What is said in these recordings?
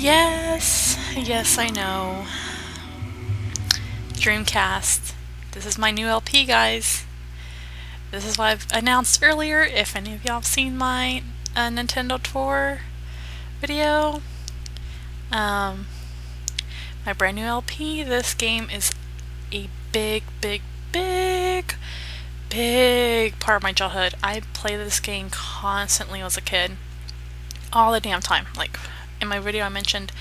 Yes, yes, I know. Dreamcast. This is my new LP, guys. This is what I've announced earlier. If any of y'all have seen my uh, Nintendo Tour video, um, my brand new LP, this game is a big, big, big, big part of my childhood. I played this game constantly as a kid. All the damn time. Like, in my video I mentioned,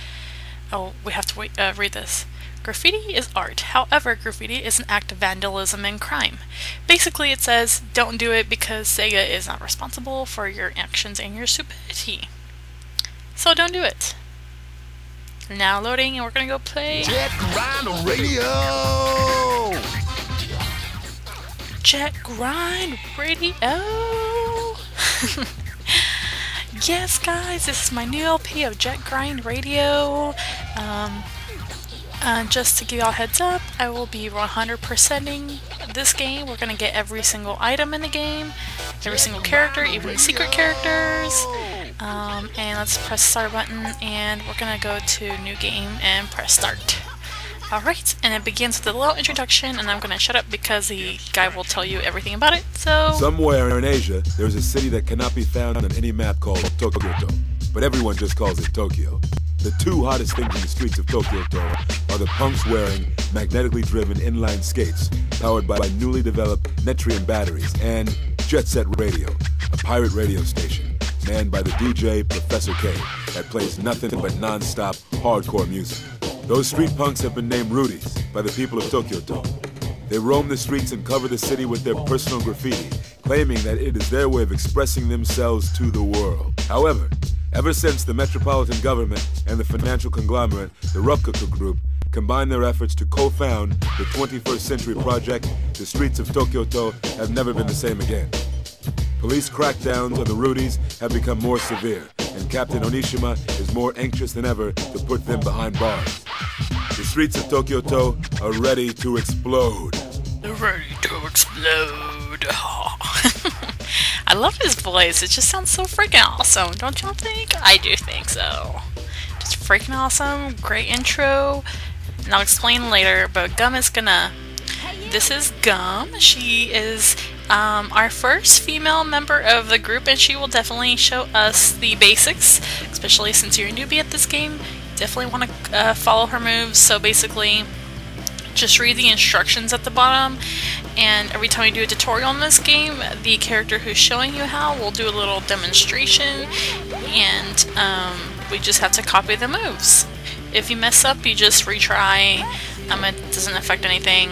oh, we have to wait, uh, read this. Graffiti is art. However, graffiti is an act of vandalism and crime. Basically, it says don't do it because Sega is not responsible for your actions and your stupidity. So don't do it. Now loading, and we're gonna go play Jet Grind Radio! Jet Grind Radio. yes, guys, this is my new LP of Jet Grind Radio. Um, uh, just to give y'all heads up, I will be 100%ing this game. We're going to get every single item in the game, every single character, even secret characters. Um, and let's press start button and we're going to go to new game and press start. Alright, and it begins with a little introduction and I'm going to shut up because the guy will tell you everything about it, so... Somewhere in Asia, there's a city that cannot be found on any map called Tokyo, but everyone just calls it Tokyo. The two hottest things in the streets of Tokyo are the punks wearing magnetically driven inline skates powered by newly developed Netrium batteries and Jet Set Radio, a pirate radio station manned by the DJ Professor K that plays nothing but non-stop hardcore music. Those street punks have been named Rudies by the people of Tokyo They roam the streets and cover the city with their personal graffiti, claiming that it is their way of expressing themselves to the world. However, ever since the metropolitan government and the financial conglomerate, the Rokkaku Group, combined their efforts to co-found the 21st Century Project, the streets of Tokyo To have never been the same again. Police crackdowns on the Rudies have become more severe, and Captain Onishima is more anxious than ever to put them behind bars. The streets of Tokyo To are ready to explode. They're ready to explode. I love his voice. It just sounds so freaking awesome, don't y'all think? I do think so. Just freaking awesome. Great intro. And I'll explain later, but Gum is gonna. This is Gum. She is um, our first female member of the group, and she will definitely show us the basics, especially since you're a newbie at this game. Definitely want to uh, follow her moves, so basically just read the instructions at the bottom and every time you do a tutorial in this game the character who's showing you how will do a little demonstration and um, we just have to copy the moves. If you mess up you just retry, um, it doesn't affect anything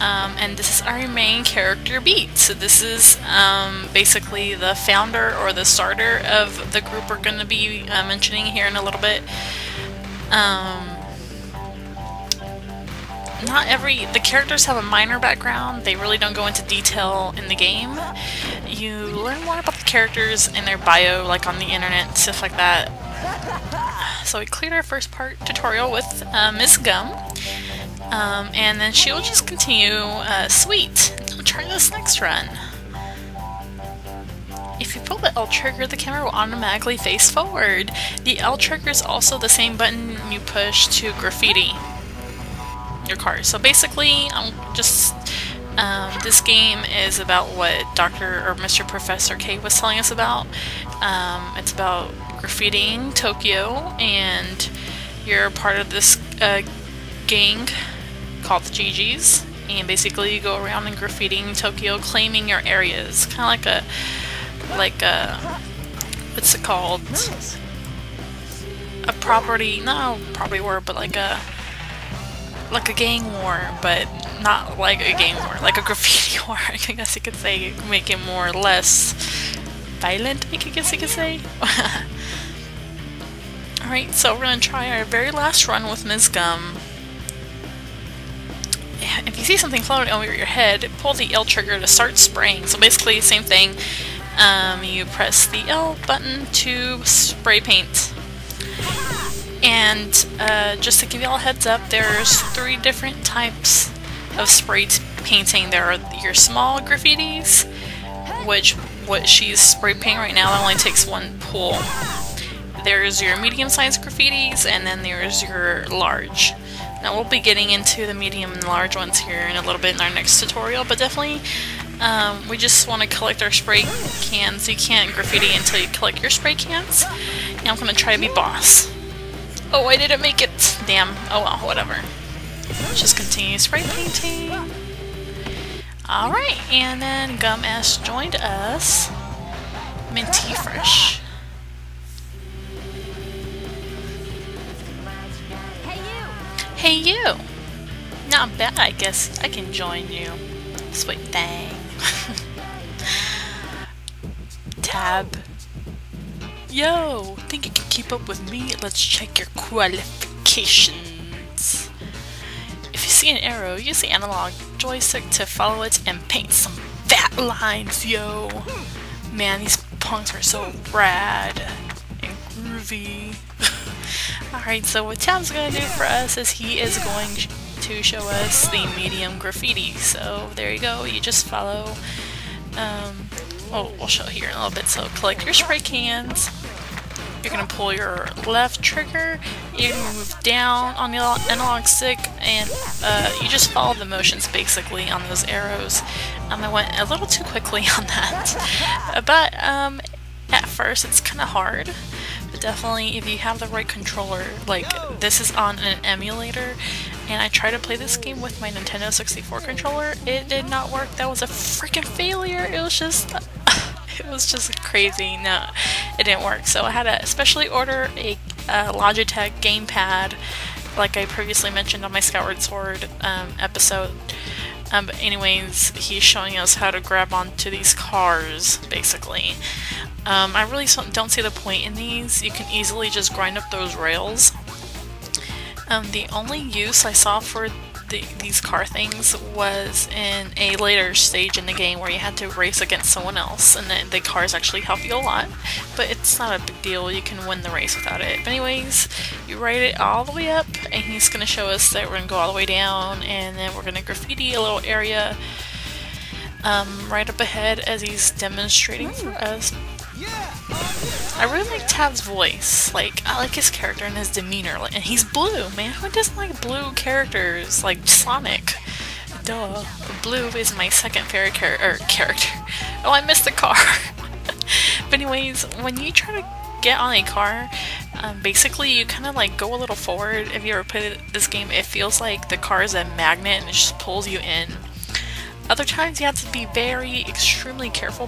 um, and this is our main character Beat. So this is um, basically the founder or the starter of the group we're going to be uh, mentioning here in a little bit. Um, not every the characters have a minor background they really don't go into detail in the game you learn more about the characters in their bio like on the internet stuff like that so we cleared our first part tutorial with uh, Miss Gum um, and then she'll just continue, uh, sweet, I'll try this next run. If you pull the L trigger, the camera will automatically face forward. The L trigger is also the same button you push to graffiti your car. So basically, I'm just um, this game is about what Dr. or Mr. Professor K was telling us about. Um, it's about graffitiing Tokyo, and you're part of this uh, gang called the GGs, and basically you go around and graffitiing Tokyo, claiming your areas, kind of like a, like a, what's it called? A property, not a property war, but like a, like a gang war, but not like a gang war, like a graffiti war. I guess you could say, make it more or less violent. I guess you could say. Alright, so we're gonna try our very last run with Ms. Gum if you see something floating over your head, pull the L trigger to start spraying. So basically, same thing. Um, you press the L button to spray paint. And uh, just to give you all a heads up, there's three different types of spray painting. There are your small graffitis, which what she's spray painting right now that only takes one pull. there's your medium-sized graffitis, and then there's your large. Now we'll be getting into the medium and large ones here in a little bit in our next tutorial, but definitely um, we just want to collect our spray cans. You can't graffiti until you collect your spray cans. Now I'm going to try to be boss. Oh, I didn't make it! Damn. Oh well, whatever. Let's just continue spray painting. Alright, and then Gum S joined us. Minty Fresh. Hey you! Not bad, I guess. I can join you. Sweet thing. Tab. Yo! Think you can keep up with me? Let's check your qualifications. If you see an arrow, use the analog joystick to follow it and paint some fat lines, yo! Man, these punks are so rad and groovy. Alright, so what Tab's gonna do for us is he is going to show us the medium graffiti. So there you go, you just follow. Um, oh, we'll show here in a little bit. So collect your spray cans. You're gonna pull your left trigger, you move down on the analog stick, and uh, you just follow the motions basically on those arrows. Um, I went a little too quickly on that, but um, at first it's kind of hard definitely if you have the right controller, like this is on an emulator and I tried to play this game with my Nintendo 64 controller, it did not work. That was a freaking failure. It was just it was just crazy. No, it didn't work. So I had to especially order a, a Logitech gamepad like I previously mentioned on my Skyward Sword um, episode. Um, but anyways, he's showing us how to grab onto these cars, basically. Um, I really don't see the point in these. You can easily just grind up those rails. Um, the only use I saw for the, these car things was in a later stage in the game where you had to race against someone else and the, the cars actually help you a lot but it's not a big deal. You can win the race without it. But anyways you ride it all the way up and he's going to show us that we're going to go all the way down and then we're going to graffiti a little area um, right up ahead as he's demonstrating for us I really like Tab's voice. Like, I like his character and his demeanor. And he's blue, man. Who doesn't like blue characters? Like Sonic. Duh. Blue is my second favorite char er, character. Oh, I missed the car. but anyways, when you try to get on a car, um, basically you kind of like go a little forward. If you ever played this game, it feels like the car is a magnet and it just pulls you in. Other times you have to be very, extremely careful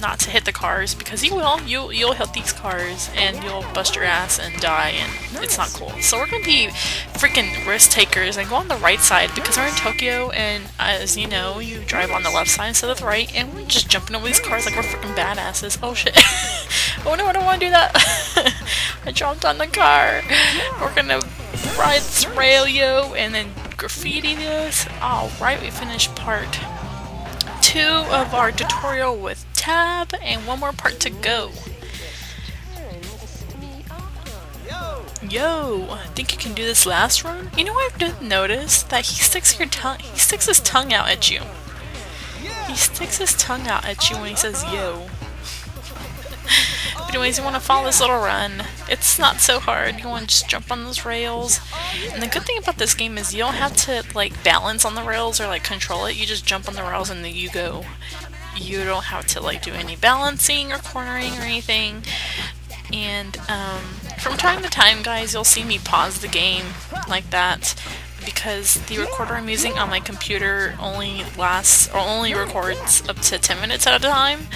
not to hit the cars because you will. You you'll hit these cars and you'll bust your ass and die and it's not cool. So we're gonna be freaking risk takers and go on the right side because we're in Tokyo and as you know, you drive on the left side instead of the right and we're just jumping over these cars like we're freaking badasses. Oh shit. oh no, I don't want to do that. I jumped on the car. We're gonna ride this rail yo and then graffiti this. Alright, we finished part two of our tutorial with tab and one more part to go. Yo, I think you can do this last run? You know what I've noticed? That he sticks your tongue he sticks his tongue out at you. He sticks his tongue out at you when he says yo. But anyways, you want to follow this little run. It's not so hard. You want to just jump on those rails. And the good thing about this game is you don't have to like balance on the rails or like control it. You just jump on the rails and then you go. You don't have to like do any balancing or cornering or anything. And um, from time to time, guys, you'll see me pause the game like that because the recorder I'm using on my computer only lasts or only records up to 10 minutes at a time.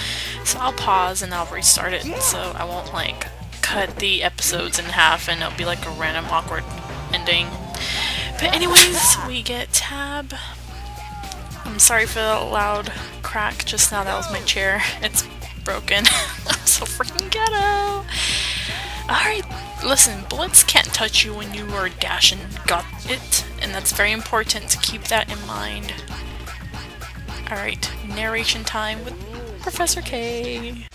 So I'll pause and I'll restart it so I won't like cut the episodes in half and it'll be like a random awkward ending. But anyways, we get tab. I'm sorry for the loud crack just now, that was my chair. It's broken. I'm so freaking ghetto! Alright, listen, bullets can't touch you when you are dashing, got it? And that's very important to keep that in mind. Alright, narration time with Professor K.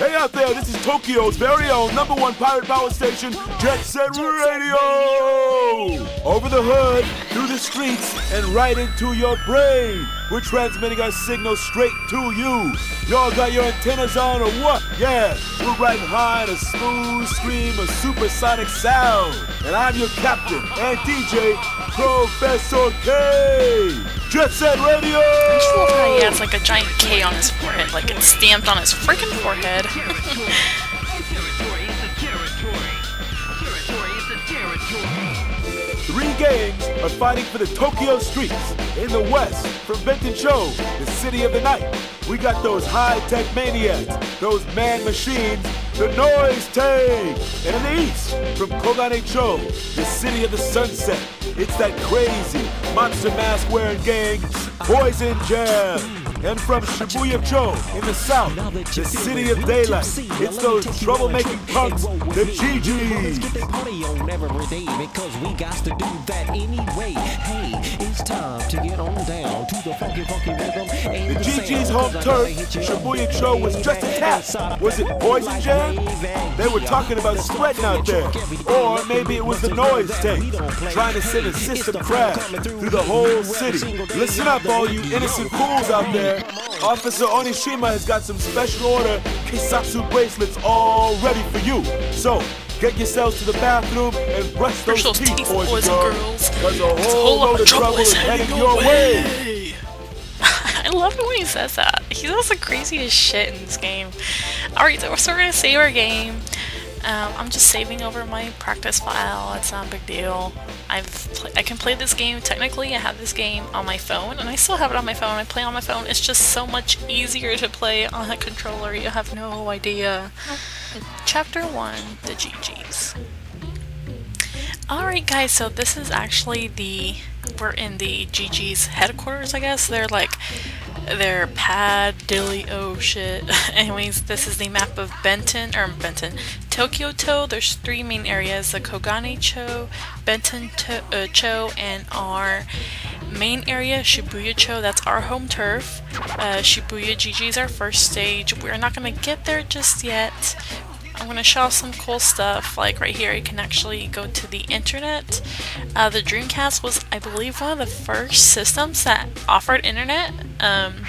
Hey out there, this is Tokyo's very own number one pirate power station, Jet Set Radio! Over the hood, through the streets and right into your brain. We're transmitting our signal straight to you. Y'all got your antennas on or what? Yeah, we're high in a smooth stream of supersonic sound. And I'm your captain and DJ, Professor K. Jet Set Radio! I just love how he has like a giant K on his forehead, like it's stamped on his freaking forehead. gangs are fighting for the Tokyo streets. In the west, from Bentencho, the city of the night, we got those high-tech maniacs, those man machines, the noise tank. And in the east, from Koganecho, the city of the sunset, it's that crazy monster mask wearing gang, Poison Jam. And from Shibuya-cho in the south, the city of daylight, it's those troublemaking punks, the GGs. Party on every day because we got to do that anyway. Hey, it's time to get on down to the funky, funky rhythm. And The GG's home turf, Shibuya Cho was just a tap. Was it Poison Jam? They were talking about sweating out there. Or maybe it was the noise tank, trying to send a system crash through the whole city. Listen up, all you innocent fools out there. Officer Onishima has got some special order Kisatsu bracelets all ready for you. So, get yourselves to the bathroom and brush those, those teeth, teeth, boys, boys and and girls. girls. Because a There's whole lot of trouble is heading your way. I love it when he says that. He does the craziest shit in this game. Alright, so we're gonna save our game. Um, I'm just saving over my practice file. It's not a big deal. I've I can play this game. Technically, I have this game on my phone, and I still have it on my phone. I play on my phone. It's just so much easier to play on a controller. You have no idea. Chapter one: The GGs. Alright guys, so this is actually the we're in the GG's headquarters, I guess. They're like their oh shit. Anyways, this is the map of Benton or Benton. Tokyo To, there's three main areas, the Kogane Cho, Benton to, uh, Cho, and our main area, Shibuya Cho, that's our home turf. Uh, Shibuya GG is our first stage. We're not gonna get there just yet. I'm gonna show off some cool stuff. Like right here, you can actually go to the internet. Uh, the Dreamcast was, I believe, one of the first systems that offered internet. Um,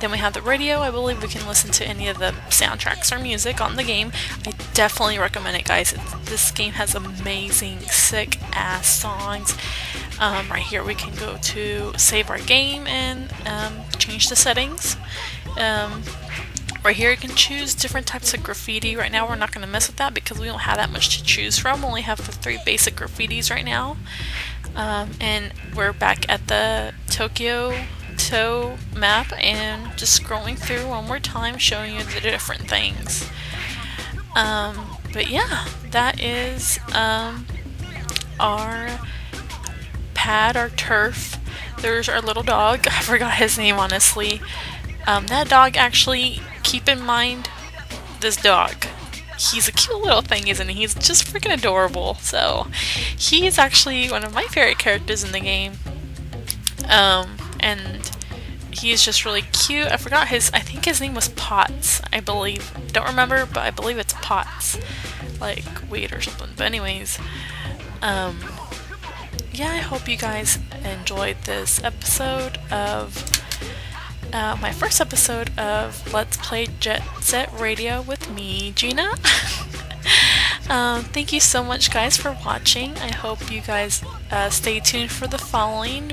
then we have the radio. I believe we can listen to any of the soundtracks or music on the game. I definitely recommend it, guys. It's, this game has amazing, sick ass songs. Um, right here, we can go to save our game and um, change the settings. Um, Right here you can choose different types of graffiti. Right now we're not going to mess with that because we don't have that much to choose from. We only have the three basic graffitis right now. Um, and we're back at the Tokyo To map and just scrolling through one more time showing you the different things. Um, but yeah, that is um, our pad, our turf. There's our little dog. I forgot his name honestly. Um, that dog actually, keep in mind, this dog. He's a cute little thing, isn't he? He's just freaking adorable. So, he's actually one of my favorite characters in the game. Um, and he's just really cute. I forgot his, I think his name was Pots, I believe. Don't remember, but I believe it's Pots. Like, weed or something. But anyways, um, yeah, I hope you guys enjoyed this episode of uh, my first episode of Let's Play Jet Set Radio with me, Gina. um, thank you so much, guys, for watching. I hope you guys uh, stay tuned for the following